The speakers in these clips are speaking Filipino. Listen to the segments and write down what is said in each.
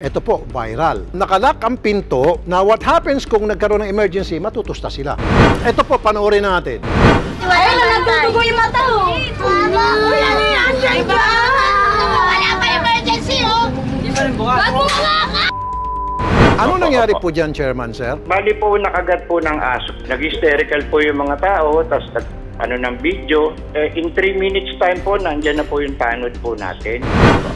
Ito po, viral. Nakalak ang pinto na what happens kung nagkaroon ng emergency, matutusta sila. Ito po, panoorin natin. Ayun na, nagtutugo yung mata, oh. Mama, kuya na yan? Wala pa emergency, oh. Wag mo nga ka! Ano nangyari po dyan, Chairman, sir? Bali po, nakagat po ng aso. Nag-hysterical po yung mga tao, tapos ano ng video. Eh, in 3 minutes time po, nandyan na po yung tanod po natin.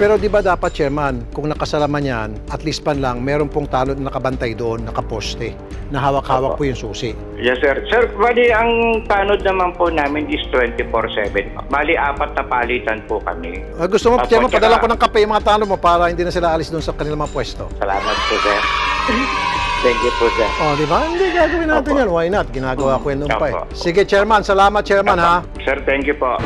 Pero di ba dapat, Chairman, kung nakasalaman yan, at least pan lang, meron pong tanod na nakabantay doon, nakaposte, na hawak-hawak po yung susi. Yes, sir. Sir, bali, ang tanod naman po namin is 24-7. Bali, apat na palitan po kami. Ah, gusto mo, Apo, Chairman, padala ko ng kape yung mga tanod mo para hindi na sila alis doon sa kanilang mga pwesto. Salamat po, sir. Thank you po, sir. Oh, di ba? Hindi gagawin natin Opo. yan. Why not? Ginagawa ko yan noon pa eh. Opo. Sige, Chairman. Salamat, Chairman, ha? Sir, thank you po.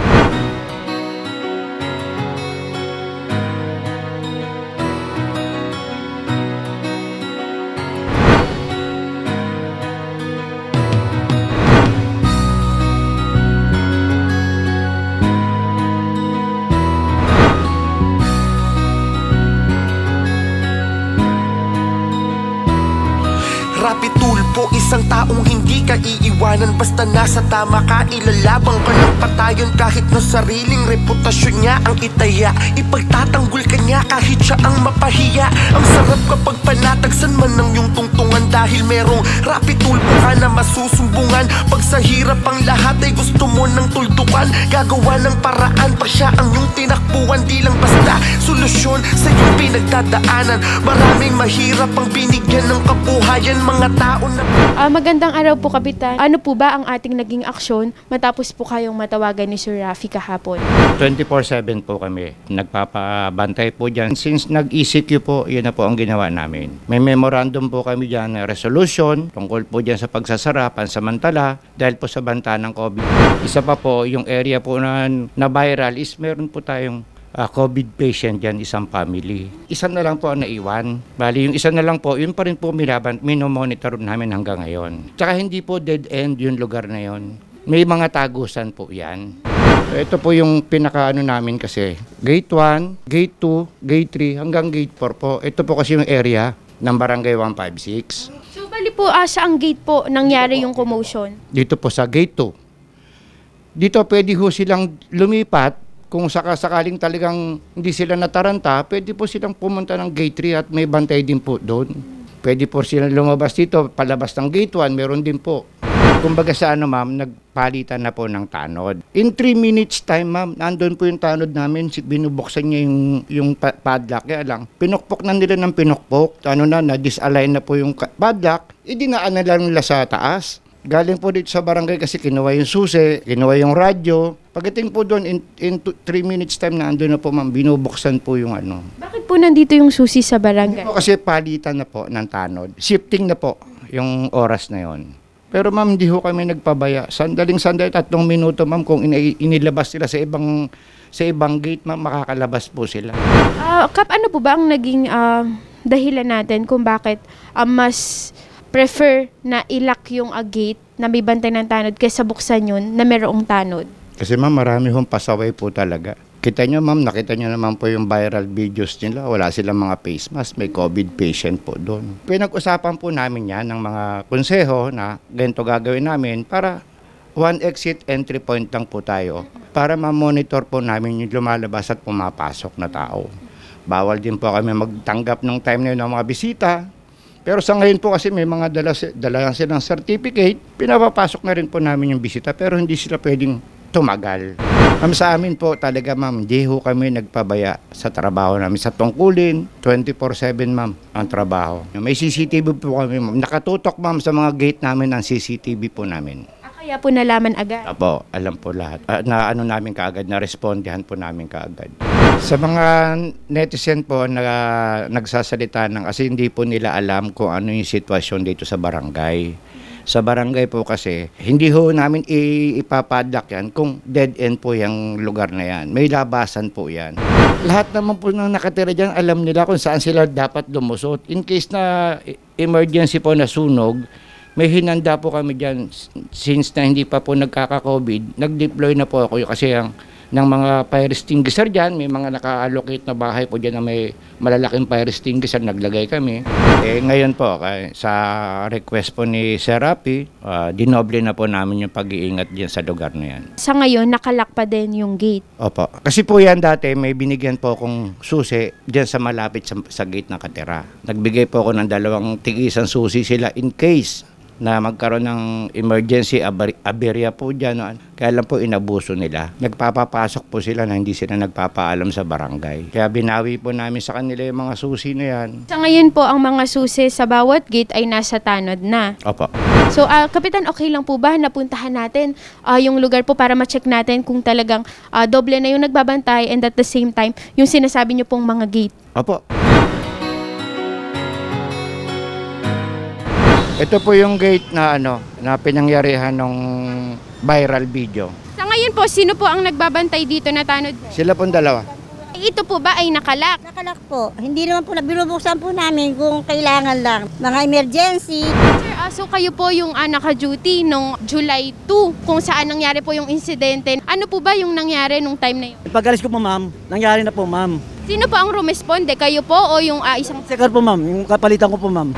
Taong hindi ka iiwanan Basta nasa tama ka, ilalabang ka ng patayon. Kahit na sariling reputasyon niya ang itaya Ipagtatanggol ka niya kahit siya ang mapahiya. Ang sarap kapag panatagsan man ng iyong tungtungan Dahil merong rapid tulpo ka na masusumbungan. Pag sa hirap ang lahat ay gusto mo ng tuldukan Gagawa ng paraan pa siya ang iyong tinakbuhan. Di lang basta solusyon sa iyong pinagdadaanan. Maraming mahirap ang binigyan ng kabuhayan Mga tao na Ah, magandang araw po, Kapitan. Ano po ba ang ating naging aksyon matapos po kayong matawagan ni Sir Rafi kahapon? 24-7 po kami. Nagpapabantay po dyan. Since nag-ECQ po, yun na po ang ginawa namin. May memorandum po kami dyan na resolution tungkol po dyan sa pagsasara, pansamantala, dahil po sa banta ng COVID. Isa pa po, yung area po na, na viral is meron po tayong ah, COVID patient dyan, isang family. Isa na lang po ang naiwan. Bali, yung isa na lang po, yun pa rin po minaban, minomonitor namin hanggang ngayon. Tsaka hindi po dead end yung lugar na yon. May mga tagusan po yan. Ito po yung pinakaano namin kasi. Gate 1, Gate 2, Gate 3, hanggang Gate 4 po. Ito po kasi yung area ng Barangay 156. So, bali po, ah, sa ang gate po nangyari yung commotion? Dito po sa Gate 2. Dito pwede ho silang lumipat kung sakasakaling talagang hindi sila nataranta, pwede po silang pumunta ng Gate 3 at may bantay din po doon. Pwede po silang lumabas dito, palabas ng Gate 1, meron din po. Kumbaga sa ano ma'am, nagpalitan na po ng tanod. In 3 minutes time ma'am, nandun po yung tanod namin, binubuksan niya yung, yung pa- padlock. Kaya lang, pinukpok na nila ng pinukpok. Ano na, na-disalign na po yung padlock. Idinaan na lang nila sa taas. Galing po dito sa barangay kasi kinuha yung susi, kinuha yung radyo. Pagdating po doon, in, in 3 minutes time na andun na po ma'am, binubuksan po yung ano. Bakit po nandito yung susi sa barangay? Po kasi palitan na po ng tanod. Shifting na po yung oras na yon. Pero ma'am, hindi ho kami nagpabaya. Sandaling sandali, tatlong minuto ma'am, kung ini- inilabas sila sa ibang sa ibang gate, ma'am, makakalabas po sila. Ah, Kap, ano po ba ang naging ah, dahilan natin kung bakit ah, mas prefer na ilak yung ah, gate na may bantay ng tanod kaysa buksan yun na merong tanod? Kasi ma'am, marami hong pasaway po talaga. Kita nyo ma'am, nakita nyo naman po yung viral videos nila. Wala silang mga face mask. May COVID patient po doon. Pinag-usapan po namin yan ng mga konseho na ganito gagawin namin para one exit entry point lang po tayo para ma-monitor po namin yung lumalabas at pumapasok na tao. Bawal din po kami magtanggap ng time na yun ng mga bisita. Pero sa ngayon po kasi may mga dala, dala silang certificate, pinapapasok na rin po namin yung bisita pero hindi sila pwedeng tumagal. Ma'am, sa amin po talaga ma'am, di ho kami nagpabaya sa trabaho namin. Sa tungkulin, 24-7 ma'am ang trabaho. May CCTV po kami ma'am. Nakatutok ma'am sa mga gate namin ang CCTV po namin. Ah, kaya po nalaman agad. Apo, alam po lahat. Ah, na ano namin kaagad, na respondihan po namin kaagad. Sa mga netizen po na nagsasalita ng kasi hindi po nila alam kung ano yung sitwasyon dito sa barangay. Sa barangay po kasi, hindi ho namin ipapadlock yan kung dead end po yung lugar na yan. May labasan po yan. Lahat naman po na nakatira dyan, alam nila kung saan sila dapat lumusot. In case na emergency po na sunog, may hinanda po kami dyan since na hindi pa po nagkaka-COVID. Nag-deploy na po ako kasi ang ng mga fire extinguisher dyan. May mga naka-allocate na bahay po dyan na may malalaking fire extinguisher, naglagay kami. Eh, ngayon po, kay- sa request po ni Sir Rapi, ah, dinoble na po namin yung pag-iingat dyan sa lugar na yan. Sa ngayon, nakalak pa din yung gate. Opo. Kasi po yan dati, may binigyan po akong susi dyan sa malapit sa, sa gate ng katira. Nagbigay po ako ng dalawang tigisan susi sila in case na magkaroon ng emergency aber- aberya po dyan. no? Kaya lang po inabuso nila. Nagpapapasok po sila na hindi sila nagpapaalam sa barangay. Kaya binawi po namin sa kanila yung mga susi na yan. Sa ngayon po, ang mga susi sa bawat gate ay nasa tanod na. Opo. So, ah, Kapitan, okay lang po ba napuntahan natin ah, yung lugar po para ma-check natin kung talagang ah, doble na yung nagbabantay and at the same time, yung sinasabi niyo pong mga gate. Opo. Ito po yung gate na ano, na pinangyarihan ng viral video. Sa ngayon po, sino po ang nagbabantay dito na tanod? Sila pong dalawa. Ito po ba ay nakalak? Nakalak po. Hindi naman po, binubuksan po namin kung kailangan lang. Mga emergency. Sir, ah, so kayo po yung ah, naka-duty nung July 2 kung saan nangyari po yung insidente. Ano po ba yung nangyari nung time na yun? Pag-alis ko po ma'am, nangyari na po ma'am. Sino po ang rumesponde? Kayo po o yung ah, isang... Second po ma'am, yung kapalitan ko po ma'am.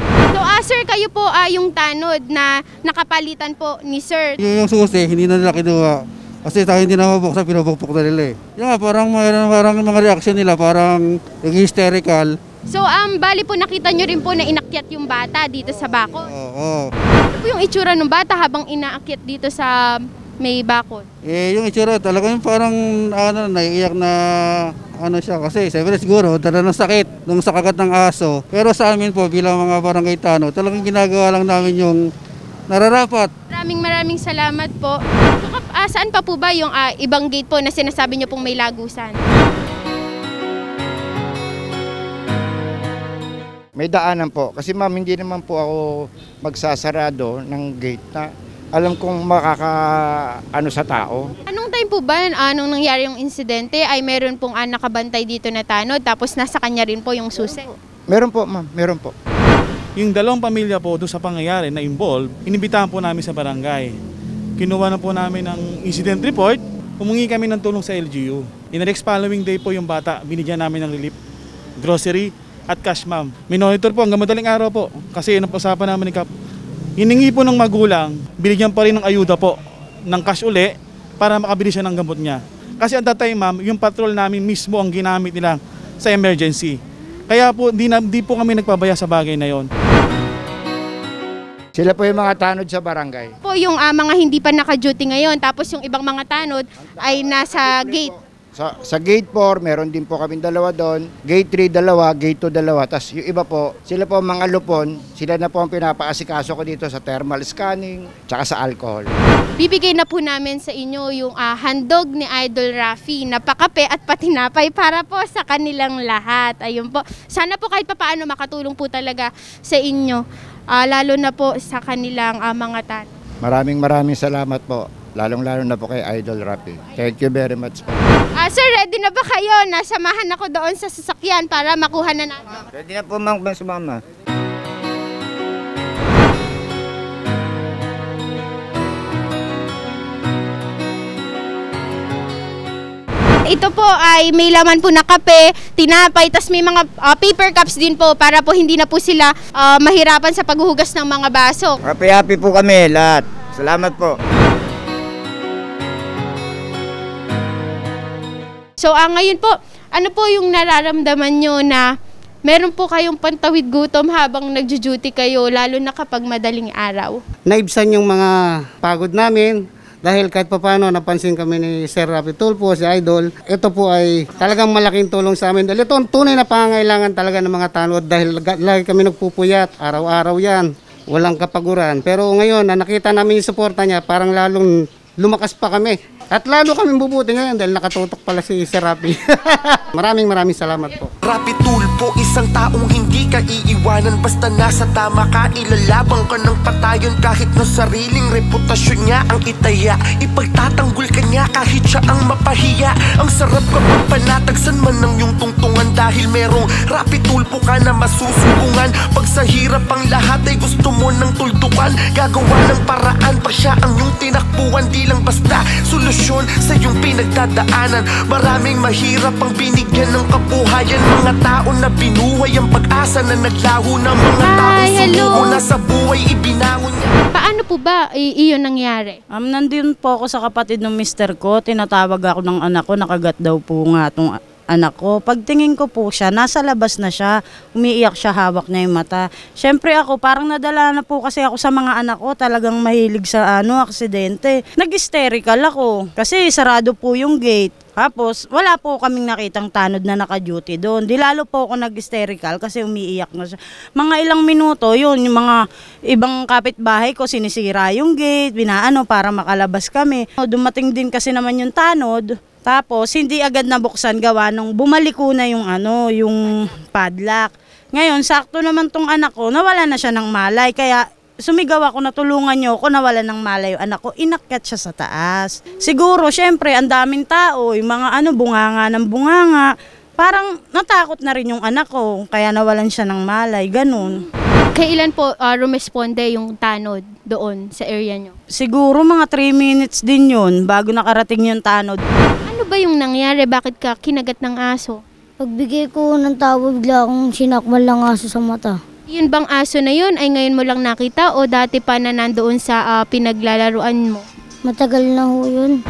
Ah, sir, kayo po ah, yung tanod na nakapalitan po ni sir. Yung, yung susi, hindi na nila kinuha. Kasi tayo hindi na mabuksan, pinupukpok na nila eh. Yung nga, parang, parang, parang mga reaction nila, parang hysterical. So, um, bali po nakita nyo rin po na inakyat yung bata dito sa bako. Oo. Ano po yung itsura ng bata habang inaakyat dito sa may bakod? Eh, yung itsura, talaga yung parang, ano, naiiyak na, ano siya. Kasi, siyempre siguro, dala ng sakit nung sa kagat ng aso. Pero sa amin po, bilang mga barangay tano, talagang ginagawa lang namin yung nararapat. Maraming maraming salamat po. Ah, saan pa po ba yung ah, ibang gate po na sinasabi nyo pong may lagusan? May daanan po. Kasi ma'am, hindi naman po ako magsasarado ng gate na alam kong makaka ano sa tao. Time po ba, anong nangyari yung insidente, ay meron pong ah, nakabantay dito na tanod, tapos nasa kanya rin po yung susi? Meron po ma'am, meron po. Yung dalawang pamilya po doon sa pangyayari na involved, inibitahan po namin sa barangay. Kinuha na po namin ng incident report, humingi kami ng tulong sa LGU. In the next following day po yung bata, binigyan namin ng relief, grocery at cash ma'am. Minonitor po hanggang madaling araw po kasi yun ang usapan namin ni Kap. Hiningi po ng magulang, binigyan pa rin ng ayuda po ng cash uli para makabili siya ng gamot niya. Kasi at that time ma'am, yung patrol namin mismo ang ginamit nila sa emergency. Kaya po, di, na, di po kami nagpabaya sa bagay na yon. Sila po yung mga tanod sa barangay. Po yung ah, mga hindi pa naka-duty ngayon, tapos yung ibang mga tanod ay nasa gate. Sa, sa gate 4, meron din po kami dalawa doon. Gate 3, dalawa. Gate 2, dalawa. Tapos yung iba po, sila po mga lupon. Sila na po ang pinapaasikaso ko dito sa thermal scanning, tsaka sa alcohol. Bibigay na po namin sa inyo yung ah, handog ni Idol Rafi na pakape at patinapay para po sa kanilang lahat. Ayun po. Sana po kahit papaano makatulong po talaga sa inyo. Ah, lalo na po sa kanilang ah, mga tanod. Maraming maraming salamat po. Lalong-lalo na po kay Idol Rapi. Thank you very much po. Sir, ready na ba kayo? Nasamahan ako doon sa sasakyan para makuha na natin. Pwede na po mang sumama. Ito po ay may laman po na kape, tinapay, tas may mga ah, paper cups din po para po hindi na po sila ah, mahirapan sa paghuhugas ng mga baso. Happy-happy po kami lahat. Salamat po. So ah, ngayon po, ano po yung nararamdaman nyo na meron po kayong pantawid gutom habang nagjo-duty kayo, lalo na kapag madaling araw? naibsan yung mga pagod namin dahil kahit papano napansin kami ni Sir Rapi Tulfo, si Idol, ito po ay talagang malaking tulong sa amin. Dahil ito ang tunay na pangangailangan talaga ng mga tanod dahil lag- lagi kami nagpupuyat, araw-araw yan, walang kapaguran. Pero ngayon, na nakita namin yung suporta niya, parang lalong lumakas pa kami. At lalo kami bubuti ngayon dahil nakatutok pala si Sir Rapi. maraming maraming salamat po. Rapi tulpo, isang taong hindi ka iiwanan Basta nasa tama ka, ilalabang ka ng patayon Kahit na sariling reputasyon niya ang itaya Ipagtatanggol ka niya kahit siya ang mapahiya Ang sarap kapag panatagsan man ng iyong tungtungan Dahil merong rapi tulpo ka na masusumbungan Pag sa hirap ang lahat ay gusto mo ng tuldukan Gagawa ng paraan pa siya ang iyong tinakbuhan Di lang basta solusyon solusyon sa iyong pinagdadaanan. Maraming mahirap ang binigyan ng kabuhayan. Mga tao na binuhay ang pag-asa na naglaho ng mga tao. Hi, hello. sumuko na sa buhay ibinangon niya. Paano po ba i- iyon nangyari? Um, nandun po ako sa kapatid ng mister ko, tinatawag ako ng anak ko, nakagat daw po nga itong anak ko. Pagtingin ko po siya, nasa labas na siya, umiiyak siya, hawak niya yung mata. Siyempre ako, parang nadala na po kasi ako sa mga anak ko, talagang mahilig sa ano, aksidente. Nag-hysterical ako, kasi sarado po yung gate. Tapos, wala po kaming nakitang tanod na naka-duty doon. Di lalo po ako nag-hysterical kasi umiiyak na siya. Mga ilang minuto, yun, yung mga ibang kapitbahay ko, sinisira yung gate, binaano para makalabas kami. Dumating din kasi naman yung tanod. Tapos, hindi agad nabuksan gawa nung bumaliko na yung ano, yung padlock. Ngayon, sakto naman tong anak ko, nawala na siya ng malay. Kaya, sumigaw ako na tulungan niyo ako nawala ng malay yung anak ko, inakyat siya sa taas. Siguro, syempre, ang daming tao, yung mga ano, bunganga ng bunganga. Parang natakot na rin yung anak ko, kaya nawalan siya ng malay, ganun. Kailan po ah, rumesponde yung tanod doon sa area nyo? Siguro mga 3 minutes din yun bago nakarating yung tanod. Ano ba yung nangyari? Bakit ka kinagat ng aso? Pagbigay ko ng tawag, bigla akong sinakmal lang aso sa mata. Yun bang aso na yun ay ngayon mo lang nakita o dati pa na nandoon sa ah, pinaglalaruan mo? Matagal na ho yun.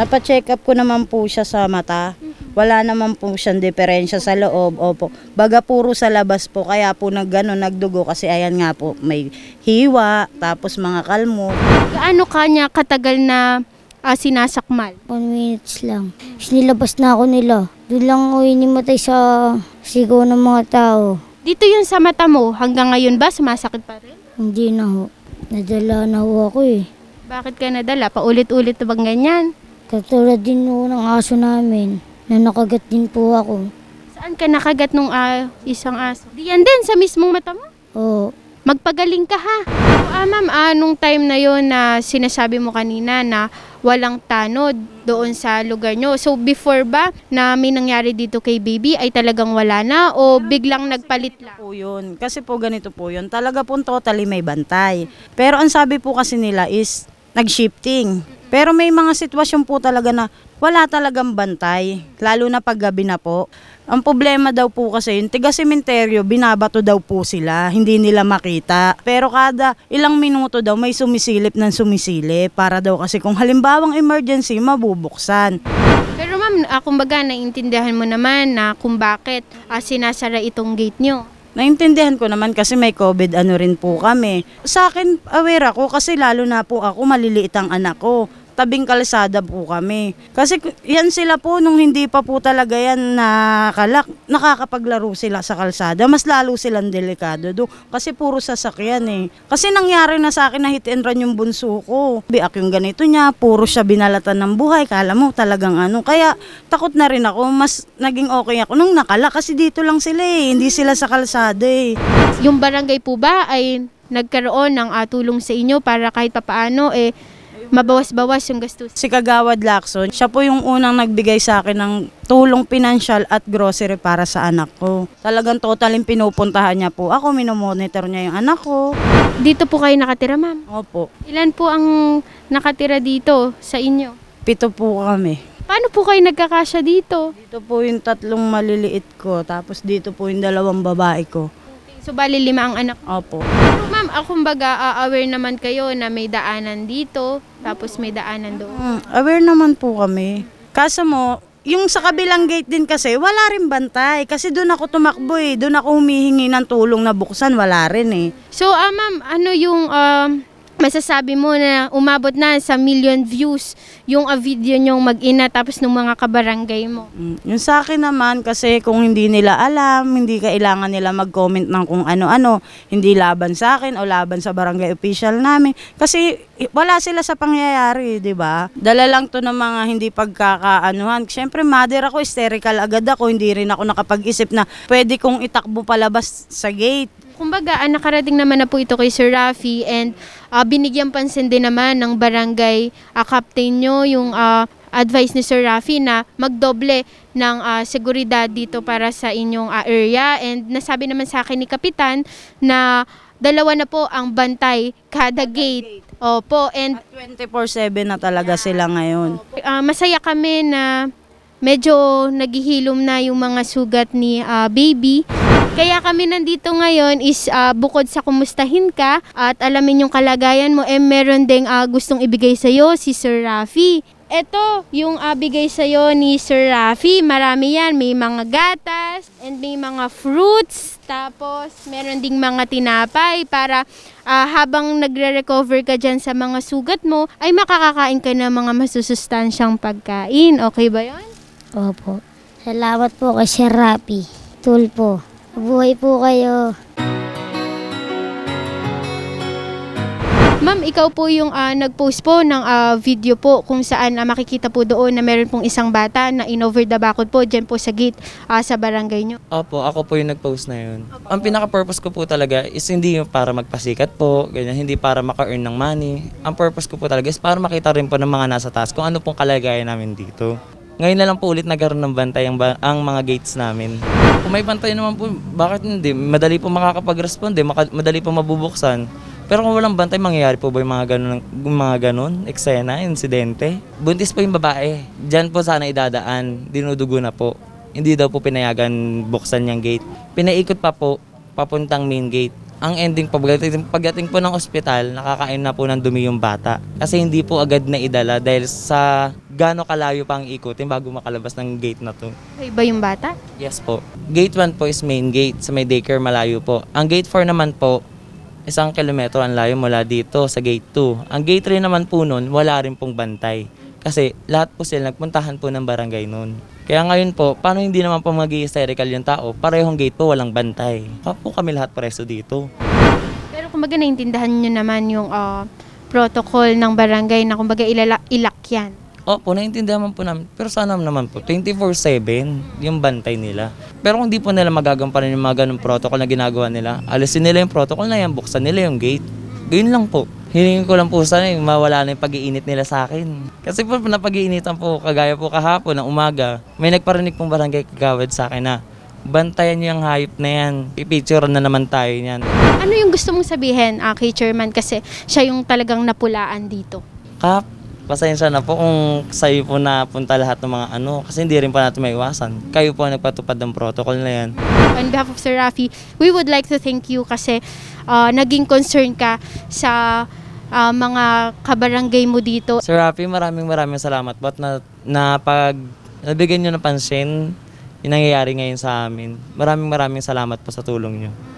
Napacheck up ko naman po siya sa mata. Wala naman po siyang diferensya sa loob. Opo. Baga puro sa labas po. Kaya po nagano nagdugo kasi ayan nga po may hiwa, tapos mga kalmo. Gaano kanya katagal na ah, sinasakmal? One minutes lang. Tapos nilabas na ako nila. Doon lang ako inimatay sa sigaw ng mga tao. Dito yun sa mata mo, hanggang ngayon ba sumasakit pa rin? Hindi na ho. Nadala na ho ako eh. Bakit ka nadala? Paulit-ulit na bang ganyan? Katulad din ho ng aso namin na nakagat din po ako. Saan ka nakagat nung ah, isang aso? Diyan din, sa mismong mata mo? Oo. Magpagaling ka ha. So, ah, ma'am, ah, nung time na yon na sinasabi mo kanina na walang tanod doon sa lugar nyo. So, before ba na may nangyari dito kay baby ay talagang wala na o biglang nagpalit lang? Po yun. Kasi po ganito po yun. Talaga po totally may bantay. Pero ang sabi po kasi nila is nag-shifting. Pero may mga sitwasyon po talaga na wala talagang bantay. Lalo na pag gabi na po. Ang problema daw po kasi yung tiga sementeryo, binabato daw po sila, hindi nila makita. Pero kada ilang minuto daw may sumisilip ng sumisilip para daw kasi kung halimbawang emergency, mabubuksan. Pero ma'am, ah, kumbaga naiintindihan mo naman na kung bakit ah, sinasara itong gate nyo. Naintindihan ko naman kasi may COVID ano rin po kami. Sa akin, aware ako kasi lalo na po ako, maliliit ang anak ko. Tabing kalsada po kami. Kasi yan sila po nung hindi pa po talaga yan nakalak. Nakakapaglaro sila sa kalsada. Mas lalo silang delikado do. Kasi puro sasakyan eh. Kasi nangyari na sa akin na hit and run yung bunso ko. Biak yung ganito niya. Puro siya binalatan ng buhay. Kala mo talagang ano. Kaya takot na rin ako. Mas naging okay ako nung nakala. Kasi dito lang sila eh. Hindi sila sa kalsada eh. Yung barangay po ba ay nagkaroon ng ah, tulong sa inyo para kahit papaano eh mabawas-bawas yung gastos? Si Kagawad Lacson, siya po yung unang nagbigay sa akin ng tulong pinansyal at grocery para sa anak ko. Talagang totaling pinupuntahan niya po. Ako, minomonitor niya yung anak ko. Dito po kayo nakatira ma'am. Opo, Ilan po ang nakatira dito sa inyo? pito po kami. Paano po kayo nagkakasya dito? Dito po yung tatlong maliliit ko, tapos dito po yung dalawang babae ko. So bali lima ang anak. Opo. Pero ma'am, ako kumbaga ah, aware naman kayo na may daanan dito, tapos may daanan doon. Hmm, aware naman po kami. Kaso mo, yung sa kabilang gate din kasi, wala rin bantay. Kasi doon ako tumakbo eh. Doon ako humihingi ng tulong na buksan, wala rin eh. So ah ma'am, ano yung um, masasabi mo na umabot na sa million views yung ah, video nyong mag-ina tapos ng mga kabarangay mo? Mm, Yung sa akin naman, kasi kung hindi nila alam, hindi kailangan nila mag-comment ng kung ano-ano, hindi laban sa akin o laban sa barangay official namin. Kasi wala sila sa pangyayari, di ba? Dala lang to ng mga hindi pagkakaanuhan. Siyempre, mother ako, hysterical agad ako, hindi rin ako nakapag-isip na pwede kong itakbo palabas sa gate. Kumbaga, ah, nakarating naman na po ito kay Sir Rafi and ah, binigyan pansin din naman ng barangay ah, captain nyo yung ah, advice ni Sir Rafi na magdoble ng ah, seguridad dito para sa inyong ah, area and nasabi naman sa akin ni Kapitan na dalawa na po ang bantay kada gate. Opo, and 24-7 na talaga sila ngayon. Ah, masaya kami na medyo naghihilom na yung mga sugat ni ah, baby. Kaya kami nandito ngayon is ah, bukod sa kumustahin ka at alamin yung kalagayan mo, eh meron ding ah, gustong ibigay sa'yo si Sir Rafi. Ito, yung ah, bigay sa'yo ni Sir Rafi, marami yan. May mga gatas and may mga fruits. Tapos, meron ding mga tinapay para ah, habang nagre-recover ka dyan sa mga sugat mo, ay makakakain ka ng mga masusustansyang pagkain. Okay ba yon? Opo. Salamat po kay Sir Rapi. Tulpo. Mabuhay po kayo. Ma'am, ikaw po yung ah, nag-post po ng ah, video po kung saan ah, makikita po doon na meron pong isang bata na in-over the bakod po dyan po sa gate ah, sa barangay nyo. Opo, ako po yung nag-post na yun. Ang pinaka-purpose ko po talaga is hindi yung para magpasikat po, ganyan, hindi para maka-earn ng money. Ang purpose ko po talaga is para makita rin po ng mga nasa taas kung ano pong kalagayan namin dito. Ngayon na lang po ulit nagkaroon ng bantay ang, ba- ang mga gates namin. Kung may bantay naman po, bakit hindi? Madali po makakapag-respond, eh, maka- madali po mabubuksan. Pero kung walang bantay, mangyayari po ba yung mga ganun, mga ganun, eksena, insidente? Buntis po yung babae. Diyan po sana idadaan, dinudugo na po. Hindi daw po pinayagan buksan yung gate. Pinaikot pa po, papuntang main gate. Ang ending po, pagdating, pagdating po ng ospital, nakakain na po ng dumi yung bata. Kasi hindi po agad na idala dahil sa gaano kalayo pa ang ikutin bago makalabas ng gate na to. Okay ba yung bata? Yes po. Gate 1 po is main gate sa may daycare malayo po. Ang gate 4 naman po, isang kilometro ang layo mula dito sa gate 2. Ang gate 3 naman po nun, wala rin pong bantay. Kasi lahat po sila nagpuntahan po ng barangay nun. Kaya ngayon po, paano hindi naman po mag hysterical yung tao? Parehong gate po, walang bantay. Pa po kami lahat preso dito. Pero kumbaga naintindihan nyo naman yung ah, protocol ng barangay na kumbaga ilala, ilak yan. Opo, naiintindihan po namin. Pero sana naman po, 24-7 yung bantay nila. Pero kung di po nila magagampanan yung mga ganong protocol na ginagawa nila, alisin nila yung protocol na yan, buksan nila yung gate. Gayun lang po. Hilingin ko lang po sana yung mawala na yung pag-iinit nila sa akin. Kasi po napag-iinitan po, kagaya po kahapon ng umaga, may nagparinig pong barangay kagawad sa akin na bantayan niyo yung hayop na yan. Pipicture na naman tayo niyan. Ano yung gusto mong sabihin ah, kay chairman kasi siya yung talagang napulaan dito? Kap, pasensya na po kung sa'yo po napunta lahat ng mga ano, kasi hindi rin po natin maiwasan. Kayo po ang nagpatupad ng protocol na yan. On behalf of Sir Rafi, we would like to thank you kasi ah, naging concern ka sa ah, mga kabarangay mo dito. Sir Rafi, maraming maraming salamat po at na, na pag nabigyan nyo ng pansin yung nangyayari ngayon sa amin. Maraming maraming salamat po sa tulong nyo.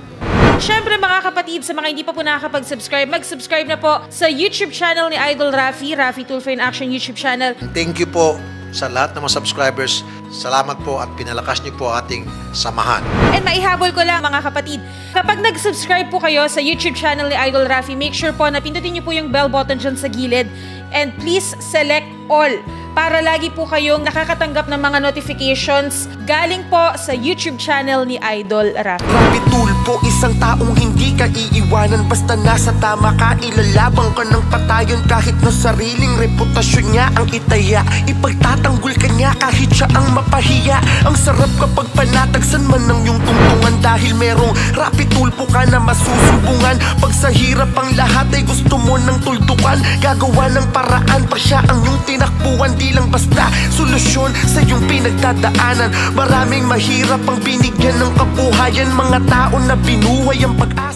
Siyempre mga kapatid, sa mga hindi pa po nakakapag-subscribe, mag-subscribe na po sa YouTube channel ni Idol Rafi, Rafi Tulfo in Action YouTube channel. Thank you po sa lahat ng mga subscribers. Salamat po at pinalakas niyo po ating samahan. And maihabol ko lang mga kapatid, kapag nag-subscribe po kayo sa YouTube channel ni Idol Rafi, make sure po na pindutin niyo po yung bell button dyan sa gilid. And please select all para lagi po kayong nakakatanggap ng mga notifications galing po sa YouTube channel ni Idol Rafi. Rapi tulpo, isang taong hindi ka iiwanan. Basta nasa tama ka, ilalabang ka ng patayon. Kahit na sariling reputasyon niya ang itaya Ipagtatanggol ka niya kahit siya ang mapahiya. Ang sarap kapag panatagsan man ng iyong tungtungan Dahil merong rapi tulpo ka na masusumbungan. Pag sa hirap ang lahat ay gusto mo ng tuldukan. Gagawa ng paraan pa siya ang iyong tinakbuhan. Di lang basta solusyon sa iyong pinagdadaanan. Maraming mahirap ang binigyan ng kabuhayan. Mga tao na binuhay ang pag-asa